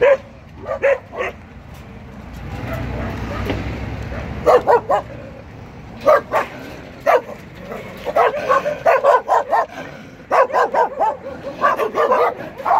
Ah!